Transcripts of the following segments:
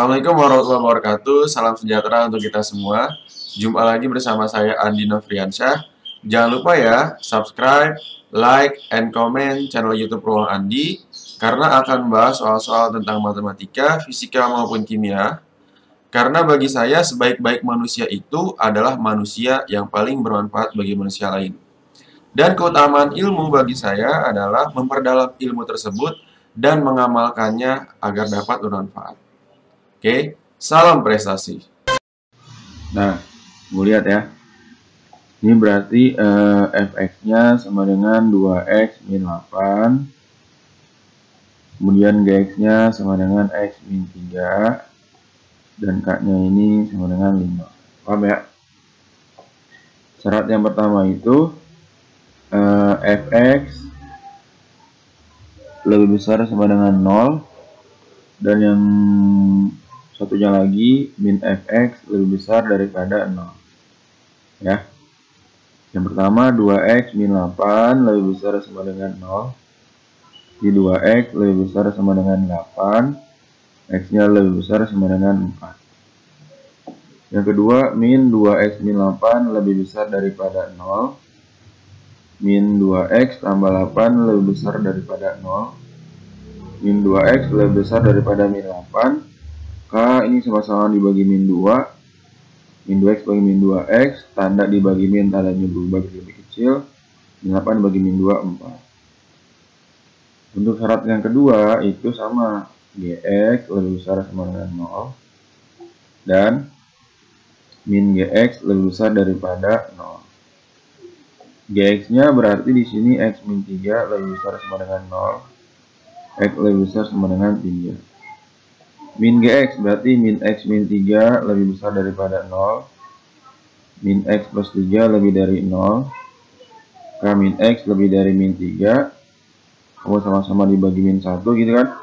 Assalamualaikum warahmatullahi wabarakatuh. Salam sejahtera untuk kita semua. Jumpa lagi bersama saya Andi Novriansyah. Jangan lupa ya, subscribe, like, and comment channel YouTube Ruang Andi karena akan membahas soal-soal tentang matematika, fisika maupun kimia. Karena bagi saya sebaik-baik manusia itu adalah manusia yang paling bermanfaat bagi manusia lain. Dan keutamaan ilmu bagi saya adalah memperdalam ilmu tersebut dan mengamalkannya agar dapat bermanfaat. Oke, salam prestasi. Nah, mau lihat ya. Ini berarti uh, fx-nya sama dengan 2x min 8. Kemudian gx-nya sama dengan x min 3. Dan k-nya ini sama dengan 5. Paham ya? Syarat yang pertama itu uh, fx lebih besar sama dengan 0 dan yang satunya lagi min fx lebih besar daripada 0 ya. Yang pertama 2x min 8 lebih besar sama dengan 0 di 2x lebih besar sama dengan 8 x nya lebih besar sama dengan 4 yang kedua min 2x min 8 lebih besar daripada 0 min 2x tambah 8 lebih besar daripada 0 min 2x lebih besar daripada min 8 K ini sama-sama dibagi min 2 min 2x bagi min 2x tanda dibagi min tandanya berubah jadi lebih kecil. Min 8 bagi min 2 4 untuk syarat yang kedua itu sama. Gx lebih besar sama dengan 0 dan min gx lebih besar daripada 0 gx nya berarti di sini x min 3 lebih besar sama dengan 0 x lebih besar sama dengan 3 Min Gx berarti min X min 3 lebih besar daripada 0. Min X plus 3 lebih dari 0. K min X lebih dari min 3. Kamu sama-sama dibagi min 1 gitu kan.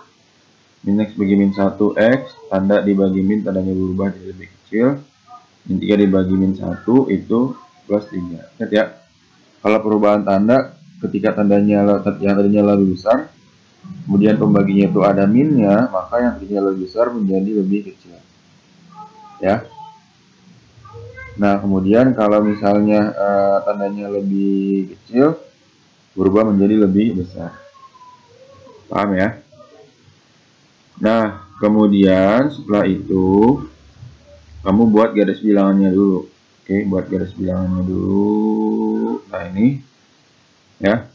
Min X bagi min 1 X. Tanda dibagi min tandanya berubah jadi lebih kecil. Min 3 dibagi min 1 itu plus 3. Ingat ya. Kalau perubahan tanda ketika tandanya yang tadinya lebih besar kemudian pembaginya itu ada minnya, maka yang tadinya lebih besar menjadi lebih kecil. Ya. Nah, kemudian kalau misalnya uh, tandanya lebih kecil, berubah menjadi lebih besar. Paham ya? Nah, kemudian setelah itu, kamu buat garis bilangannya dulu. Oke, buat garis bilangannya dulu. Nah, ini. Ya.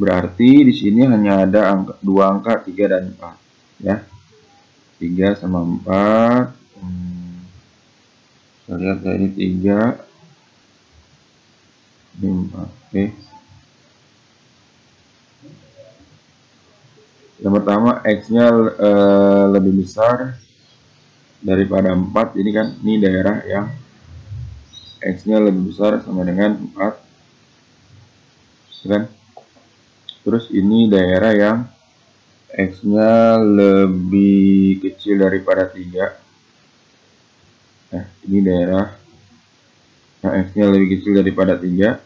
Berarti di sini hanya ada angka, dua angka 3 dan 4 ya. 3 sama 4. Hmm. Kita lihat ini 3 ini 4. Oke. Yang pertama X-nya e, lebih besar daripada 4. Jadi kan ini daerah yang X-nya lebih besar sama dengan 4. Kan? Terus ini daerah yang X nya lebih kecil daripada 3 nah ini daerah yang X nya lebih kecil daripada 3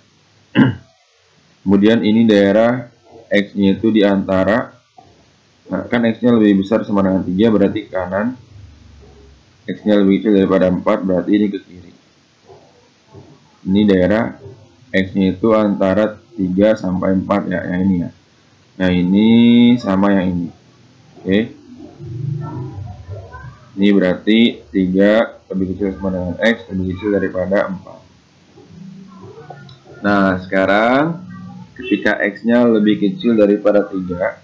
kemudian ini daerah X nya itu di antara nah kan X nya lebih besar sama dengan 3 berarti kanan. X nya lebih kecil daripada 4 berarti ini ke kiri. Ini daerah X nya itu antara 3 sampai 4 ya yang ini ya. Yang ini sama yang ini. Oke. Ini berarti 3 lebih kecil sama dengan X lebih kecil daripada 4 nah sekarang ketika X nya lebih kecil daripada 3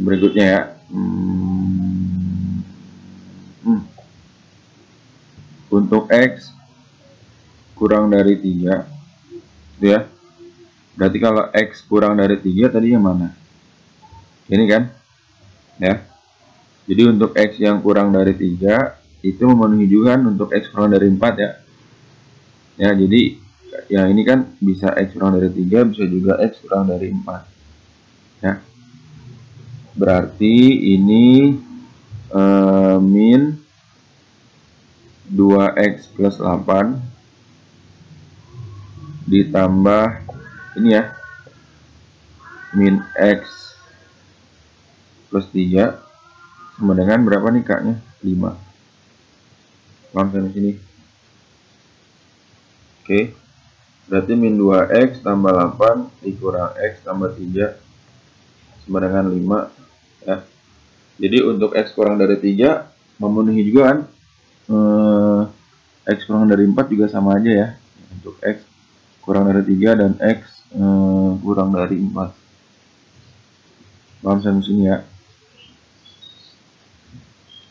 berikutnya ya. Hmm, hmm. untuk X kurang dari 3 ya Berarti kalau X kurang dari 3 tadi yang mana? Ini kan? Ya. Jadi untuk X yang kurang dari 3 itu memenuhi juga kan untuk X kurang dari 4 ya. Ya, jadi ya ini kan bisa X kurang dari 3, bisa juga X kurang dari 4. Ya. Berarti ini eh, min 2X plus 8 ditambah ini ya. Min x plus 3 sama dengan berapa nih kaknya 5 paham sampai sini. Oke. Berarti min 2x tambah 8 dikurang x tambah 3 sama dengan 5 ya. Jadi untuk x kurang dari 3 memenuhi juga kan? Eh, x kurang dari 4 juga sama aja ya. Untuk x kurang dari 3 dan x eh, kurang dari 4 paham sampai sini ya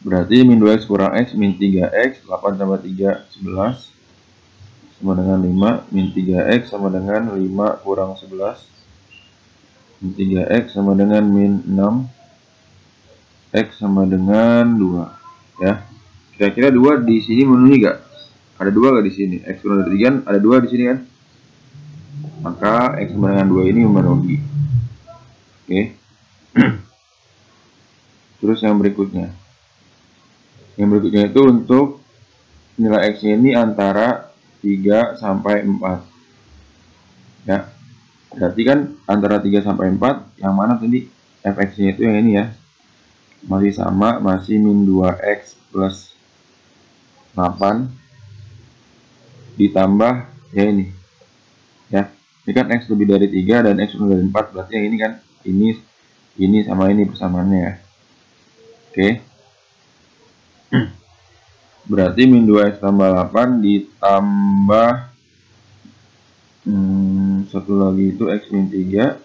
berarti min 2x kurang x min 3x 8 tambah 3 11 sama dengan 5 min 3x sama dengan 5 kurang 11 min 3x sama dengan min 6 X sama dengan 2 ya kira-kira 2 di sini memenuhi gak? ada 2 gak di sini? X kurang dari 3 ada 2 di sini kan? Maka X sama dengan 2 ini memenuhi. Oke. Terus yang berikutnya. Yang berikutnya itu untuk nilai X ini antara 3 sampai 4 ya. Berarti kan antara 3 sampai 4 yang mana tadi fx nya itu yang ini ya. Masih sama masih min 2x plus 8 ditambah ya ini. Ya ini kan x lebih dari 3 dan x lebih dari 4 berarti yang ini kan ini ini sama ini persamaannya ya. Oke. Berarti min 2x tambah 8 ditambah hmm, satu lagi itu x min 3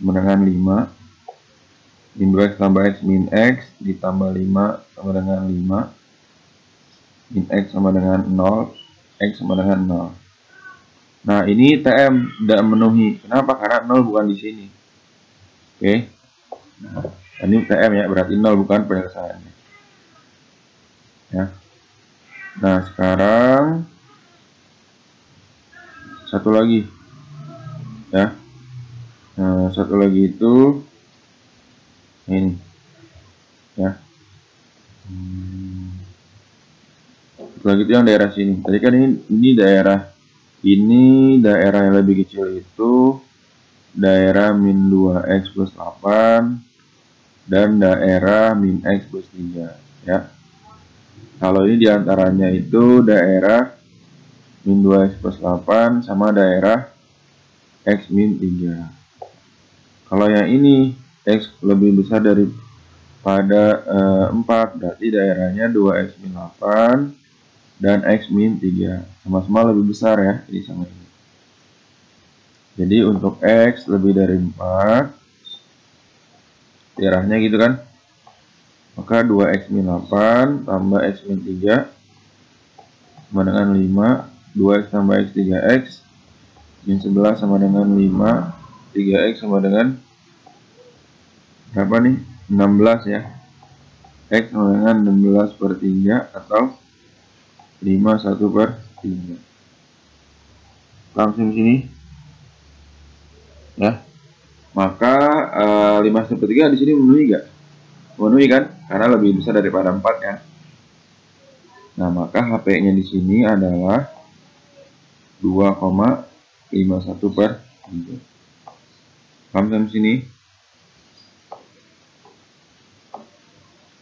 sama dengan 5 min 2x tambah x min x ditambah 5 sama dengan 5 min x sama dengan 0 x sama dengan 0 nah ini TM tidak memenuhi. Kenapa? karena 0 bukan di sini. Oke. Nah, ini TM ya berarti 0 bukan penyelesaiannya. Ya. Nah sekarang satu lagi. Ya. Nah, satu lagi itu ini. Ya. Hmm. selanjutnya yang daerah sini. Tadi kan ini ini daerah ini daerah yang lebih kecil itu daerah min 2x plus 8 dan daerah min x plus 3 ya. Kalau ini di antaranya itu daerah min 2x plus 8 sama daerah x min 3 kalau yang ini X lebih besar daripada uh, 4 berarti daerahnya 2X min 8 dan X min 3 sama-sama lebih besar ya ini sama ini. Jadi untuk X lebih dari 4 daerahnya gitu kan? Maka 2X min 8 tambah X min 3 sama dengan 5 2X tambah X 3X min 11 sama dengan 5 3X sama dengan berapa nih? 16 ya. X sama dengan 16 per 3 atau 5 1 per 3 langsung sini ya maka uh, 5 1 per 3 di sini memenuhi gak? memenuhi kan? karena lebih besar daripada 4 ya nah maka HP nya di sini adalah 2,51 per 3 paham sampai sini?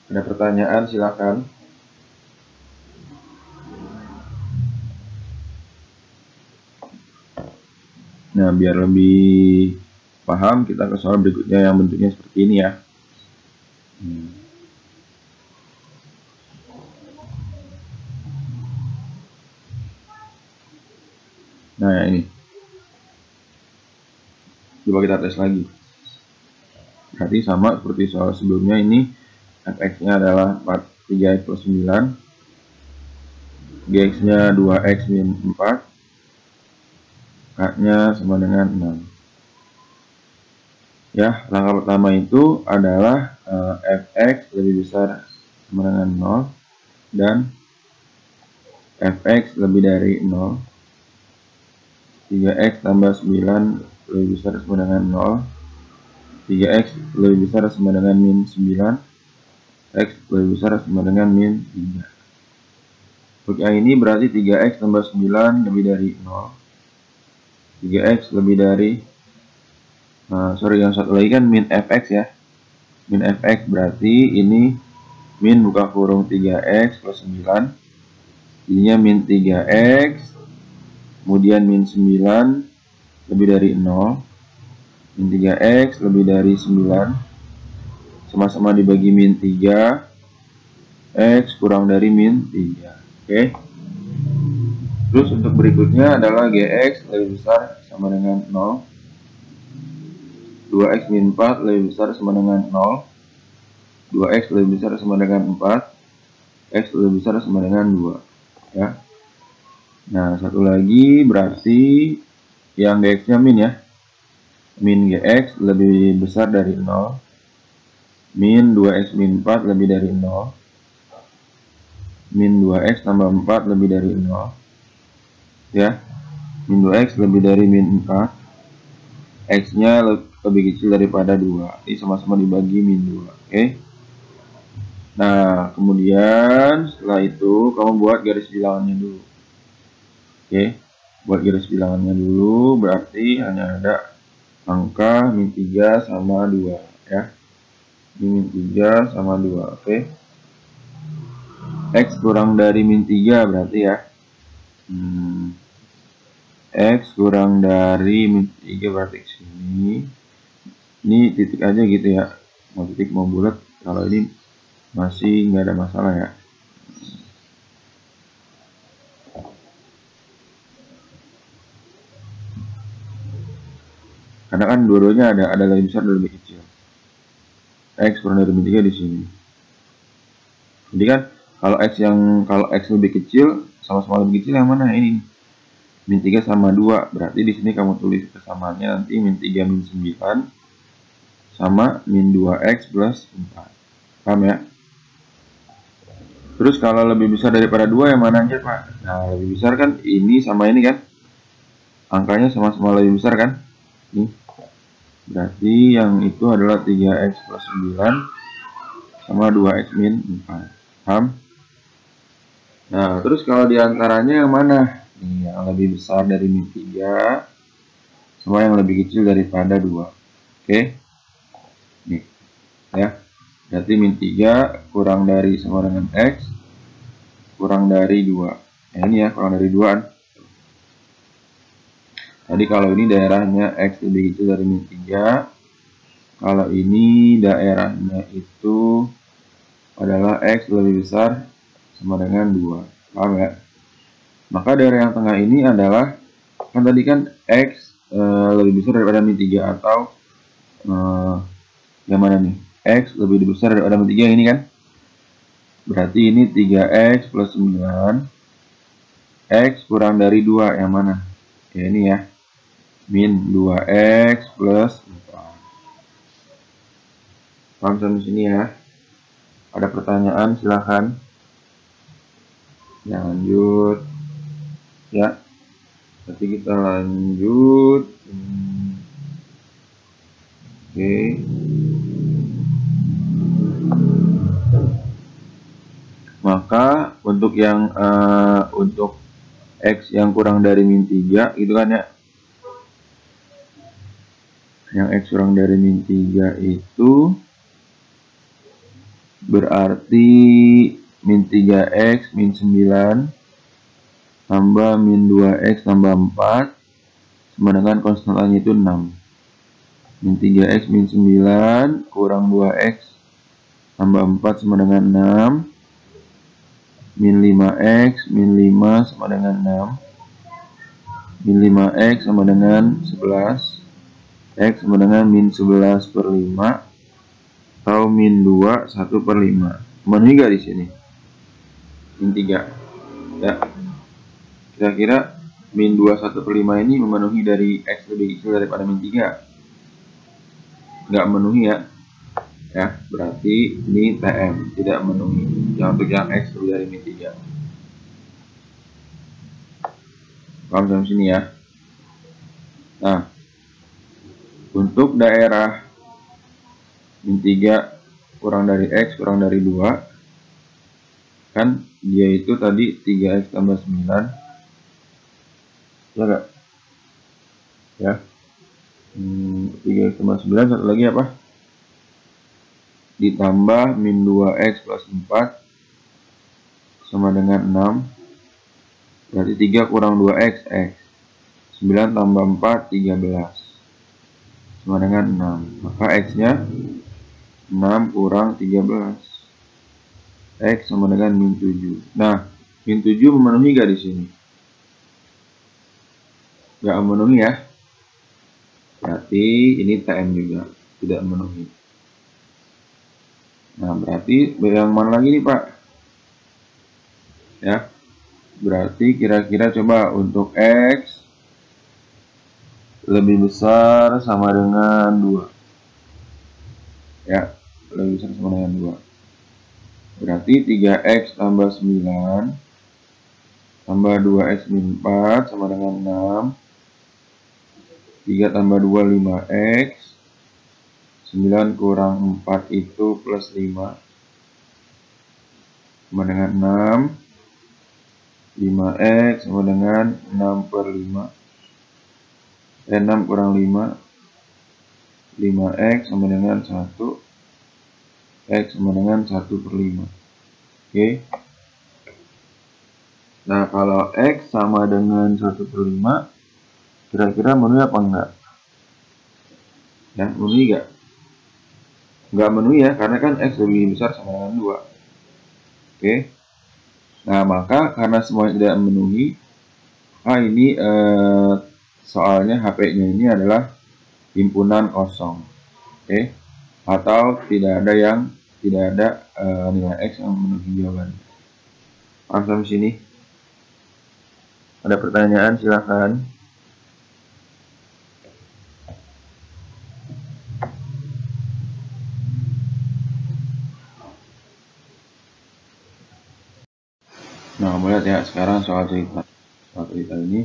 Ada pertanyaan silakan. Nah, biar lebih paham, kita ke soal berikutnya yang bentuknya seperti ini ya. Hmm. Nah, ini. Coba kita tes lagi. Berarti sama seperti soal sebelumnya ini fx-nya adalah 4, 3x plus 9 gx-nya 2x min 4 k-nya sama dengan 6 ya langkah pertama itu adalah uh, fx lebih besar sama dengan 0 dan fx lebih dari 0 3x tambah 9 lebih besar sama dengan 0 3x lebih besar sama dengan min 9 X lebih besar sama dengan min 3 untuk yang ini berarti 3X tambah 9 lebih dari 0 3X lebih dari nah, sorry yang satu lagi kan min fx ya. Min fx berarti ini min buka kurung 3x plus 9 jadinya min 3x kemudian min 9 lebih dari 0 min 3x lebih dari 9 sama-sama dibagi min 3 x kurang dari min 3 oke terus untuk berikutnya adalah gx lebih besar sama dengan 0 2x min 4 lebih besar sama dengan 0 2x lebih besar sama dengan 4 x lebih besar sama dengan 2 ya. Nah satu lagi berarti yang dx nya min ya. Min gx lebih besar dari 0 min 2x min 4 lebih dari 0 min 2x tambah 4 lebih dari 0 ya min 2x lebih dari min 4 x nya lebih kecil daripada 2 ini sama-sama dibagi min 2 oke okay? Nah, kemudian setelah itu kamu buat garis bilangannya dulu. Oke, buat garis bilangannya dulu berarti hanya ada angka min 3 sama 2 ya. Min 3 sama 2, oke. X kurang dari min 3 berarti ya. Hmm. X kurang dari min 3 berarti sini. Ini titik aja gitu ya. Mau titik mau bulat. Kalau ini masih nggak ada masalah ya karena kan dua-duanya ada ada lebih besar dan lebih kecil x kurang dari min 3 di sini jadi kan kalau x yang kalau x lebih kecil sama-sama lebih kecil yang mana ini min 3 sama 2 berarti di sini kamu tulis kesamaannya nanti min 3 min 9 sama min 2x plus 4 paham ya Terus kalau lebih besar daripada dua yang mana aja Pak? Nah lebih besar kan ini sama ini kan? Angkanya sama-sama lebih besar kan? Nih. Berarti yang itu adalah 3x plus 9 sama 2x min 4. Paham? Nah terus kalau di antaranya yang mana? Yang lebih besar dari min 3 sama yang lebih kecil daripada 2. Oke? Nih. Ya. Berarti min 3 kurang dari sama dengan X kurang dari 2. Nah, ini ya, kurang dari 2 Tadi kalau ini daerahnya X lebih kecil dari min 3. Kalau ini daerahnya itu adalah X lebih besar sama dengan 2. Paham ya? Maka daerah yang tengah ini adalah kan tadi kan X e, lebih besar daripada min 3 atau e, yang mana nih? X lebih besar daripada 3 ini kan? Berarti ini 3X plus 9 X kurang dari 2 yang mana? Ya ini ya. Min 2X plus 4 paham sampai sini ya? Ada pertanyaan silahkan lanjut ya. Nanti kita lanjut. Oke. Maka untuk yang uh, untuk X yang kurang dari min 3 itu kan ya? Yang X kurang dari min 3 itu berarti min 3X min 9 tambah min 2X tambah 4 sama dengan konstantannya itu 6 min 3X min 9 kurang 2X tambah 4 sama dengan 6 min 5x min 5 sama dengan 6 min 5x sama dengan 11 x sama dengan min 11 per 5 atau min 2 1 per 5 memenuhi gak di sini? Min 3 ya kira-kira min 2 1 per 5 ini memenuhi dari x lebih kecil daripada min 3 nggak memenuhi ya. Ya berarti ini TM tidak memenuhi. Yang untuk yang X lebih dari min 3 paham sampai sini ya? Nah untuk daerah min 3 kurang dari X kurang dari 2 kan dia itu tadi 3X tambah 9 ya gak? ya. Hmm, 3X tambah 9 satu lagi apa? ditambah min 2x plus 4 sama dengan 6 berarti 3 kurang 2x x 9 tambah 4 13 sama dengan 6 maka x nya 6 kurang 13 x sama dengan min 7 nah min 7 memenuhi gak di sini gak memenuhi ya. Berarti ini TM juga tidak memenuhi. Nah berarti yang mana lagi nih pak? Ya berarti kira-kira coba untuk X lebih besar sama dengan 2 ya lebih besar sama dengan 2 berarti 3X tambah 9 tambah 2X min 4 sama dengan 6 3 tambah 2 5X 9 kurang 4 itu plus 5 sama dengan 6 5x sama dengan 6 per 5 eh, 6 kurang 5 5x sama dengan 1 x sama dengan 1 per 5 oke? Nah kalau x sama dengan 1 per 5 kira-kira memenuhi apa enggak ya memenuhi enggak enggak memenuhi ya karena kan x lebih besar sama dengan 2 oke Nah, maka karena semuanya tidak memenuhi, ah ini eh, soalnya HP-nya ini adalah himpunan kosong. Oke. Atau tidak ada yang tidak ada eh, nilai X yang memenuhi jawaban. Sampai sini? Ada pertanyaan silahkan. Nah, kamu lihat ya sekarang soal cerita. Soal cerita ini,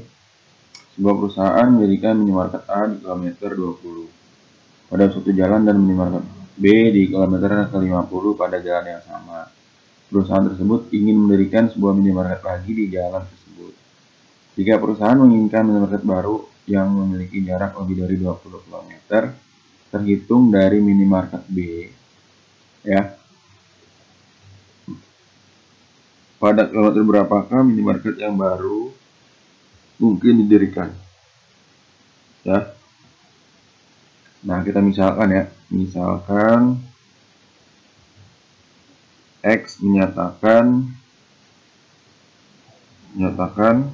sebuah perusahaan mendirikan minimarket A di kilometer 20 pada suatu jalan dan minimarket B di kilometer ke-50 pada jalan yang sama. Perusahaan tersebut ingin mendirikan sebuah minimarket lagi di jalan tersebut. Jika perusahaan menginginkan minimarket baru yang memiliki jarak lebih dari 20 km, terhitung dari minimarket B, ya, pada kilometer berapakah minimarket yang baru mungkin didirikan. Ya. Nah kita misalkan ya. Misalkan X menyatakan menyatakan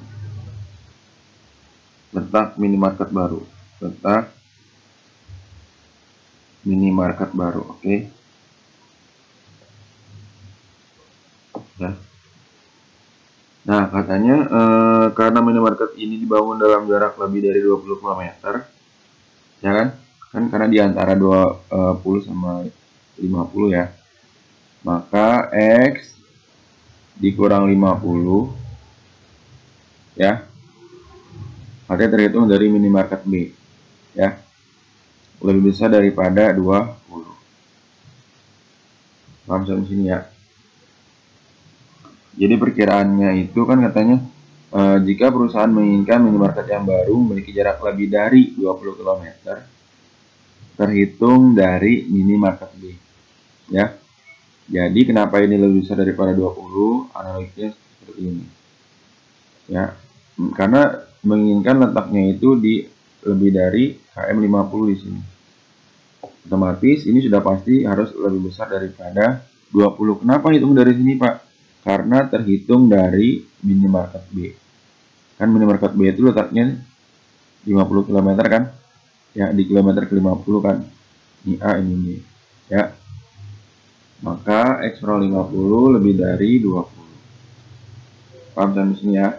letak minimarket baru. Letak minimarket baru oke? Okay. ya Nah, katanya eh, karena minimarket ini dibangun dalam jarak lebih dari 20 km, ya kan? Kan karena di antara 20 eh, sama 50 ya. Maka X dikurang 50 ya. Artinya terhitung dari minimarket B ya. Lebih besar daripada 20. Paham sampai sini ya? Jadi perkiraannya itu kan katanya e, jika perusahaan menginginkan minimarket yang baru memiliki jarak lebih dari 20 km terhitung dari minimarket B. Ya. Jadi kenapa ini lebih besar daripada 20? Analoginya seperti ini. Ya. Karena menginginkan letaknya itu di lebih dari km 50 di sini. Otomatis ini sudah pasti harus lebih besar daripada 20. Kenapa hitung dari sini, Pak? Karena terhitung dari minimarket B. Kan minimarket B itu letaknya 50 km kan? Ya, di kilometer ke-50 kan. Ini A, ini B. Ya. Maka X 50 lebih dari 20. Paham sampai sini ya?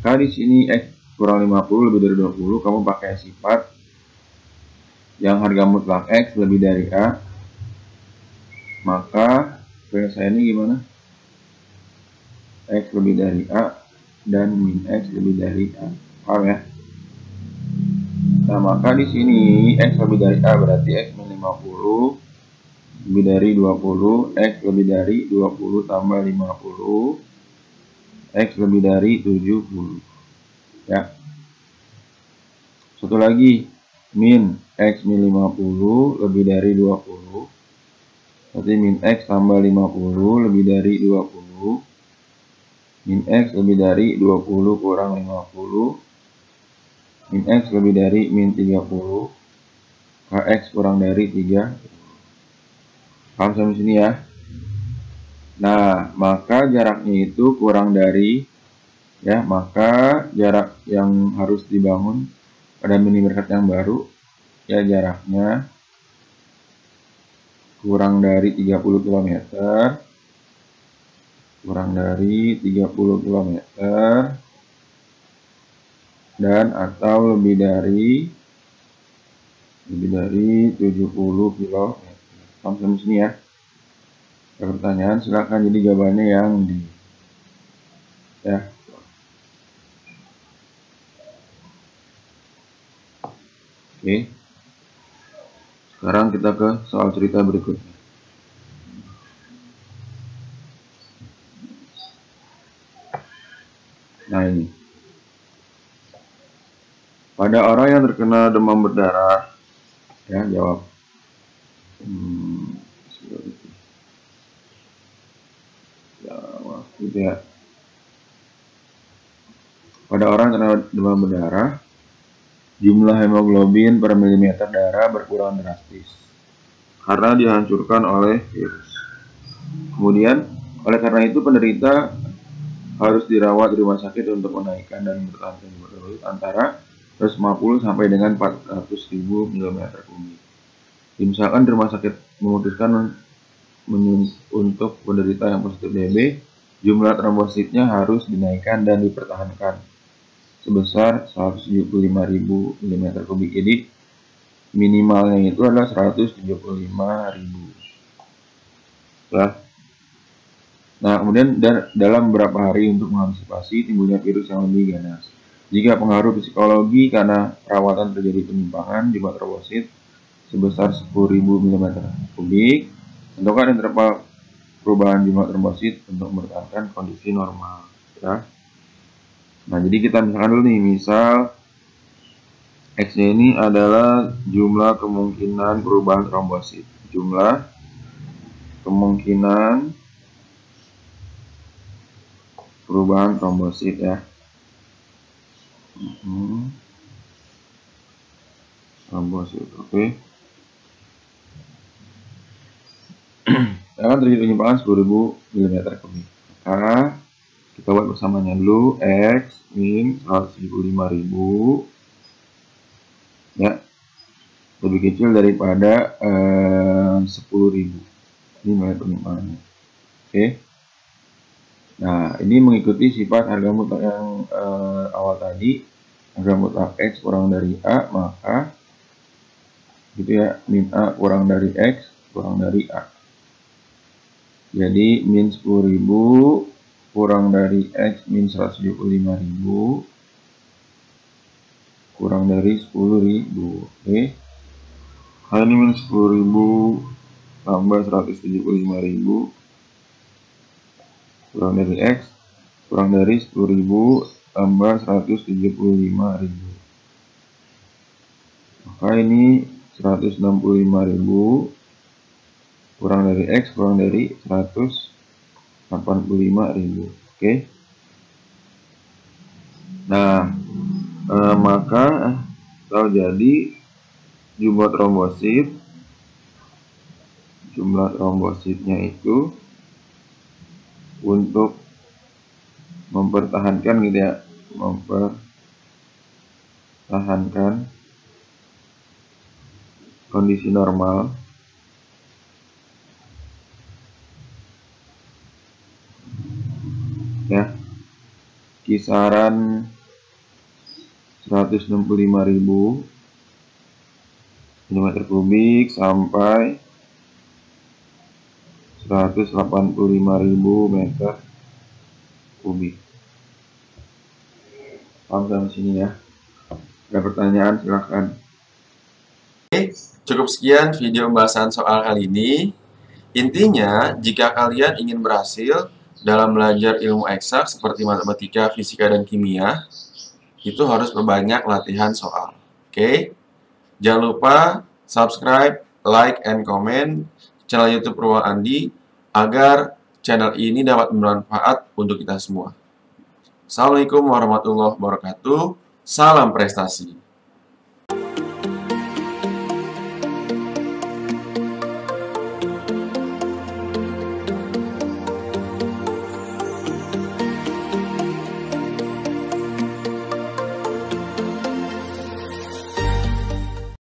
Kalau di sini X kurang 50 lebih dari 20, kamu pakai sifat yang harga mutlak X lebih dari A, maka penyelesaian ini gimana? X lebih dari A dan min X lebih dari A. Paham ya? Nah, maka di sini X lebih dari A berarti X min 50 lebih dari 20, X lebih dari 20 tambah 50, X lebih dari 70. Ya. Satu lagi, min X min 50 lebih dari 20 Berarti min X tambah 50 lebih dari 20. Min X lebih dari 20 kurang 50. Min X lebih dari min 30. KX kurang dari 3. Paham sampai sini ya? Nah, maka jaraknya itu kurang dari ya, maka jarak yang harus dibangun pada mini berkat yang baru ya jaraknya kurang dari 30 km kurang dari 30 km dan atau lebih dari lebih dari 70 km sampai sini ya. Ada pertanyaan silahkan jadi jawabannya yang di ya. Oke. Sekarang kita ke soal cerita berikutnya. Nah ini. Pada orang yang terkena demam berdarah, ya jawab. Hmm, jawab tidak. Ya. Pada orang yang terkena demam berdarah, jumlah hemoglobin per milimeter darah berkurang drastis karena dihancurkan oleh virus. Kemudian, oleh karena itu penderita harus dirawat di rumah sakit untuk menaikkan dan bertahan hemoglobin antara 150 sampai dengan 400 ribu mm kubik. Misalkan di rumah sakit memutuskan untuk penderita yang positif DB, jumlah trombositnya harus dinaikkan dan dipertahankan sebesar 175.000 mm kubik. Jadi minimalnya itu adalah 175.000. Nah, nah kemudian dalam beberapa hari untuk mengantisipasi timbulnya virus yang lebih ganas. Jika pengaruh psikologi karena perawatan terjadi penyimpangan jumlah trombosit sebesar 10.000 mm kubik, tentukan interval perubahan jumlah trombosit untuk mempertahankan kondisi normal. Ya. Nah, jadi kita misalkan dulu nih, misal X-nya ini adalah jumlah kemungkinan perubahan trombosit. Jumlah kemungkinan perubahan trombosit ya. Hmm. Trombosit, oke. Okay. akan terjadi penyimpangan 10.000 mm kubik. Maka kita buat bersamanya dulu X min 175.000 ya lebih kecil daripada eh, 10.000 ini mulai penyimpangannya oke nah ini mengikuti sifat harga mutlak yang eh, awal tadi. Harga mutlak X kurang dari A maka gitu ya min A kurang dari X kurang dari A. Jadi min 10.000 kurang dari X min 175.000 kurang dari 10.000 oke. Hal ini min 10.000 tambah 175.000 kurang dari X kurang dari 10.000 tambah 175.000 maka ini 165.000 kurang dari X kurang dari 100 85.000 oke? Nah eh, maka kalau jadi jumlah trombosit jumlah trombositnya itu untuk mempertahankan gitu ya mempertahankan kondisi normal. Ya kisaran 165.000 mm kubik sampai 185.000 meter kubik paham sampai sini ya ada pertanyaan silahkan Oke, cukup sekian video pembahasan soal kali ini. Intinya, jika kalian ingin berhasil dalam belajar ilmu eksak seperti matematika, fisika, dan kimia, itu harus berbanyak latihan soal. Oke? Jangan lupa subscribe, like, and comment channel YouTube Ruang Andi agar channel ini dapat bermanfaat untuk kita semua. Assalamualaikum warahmatullahi wabarakatuh. Salam prestasi.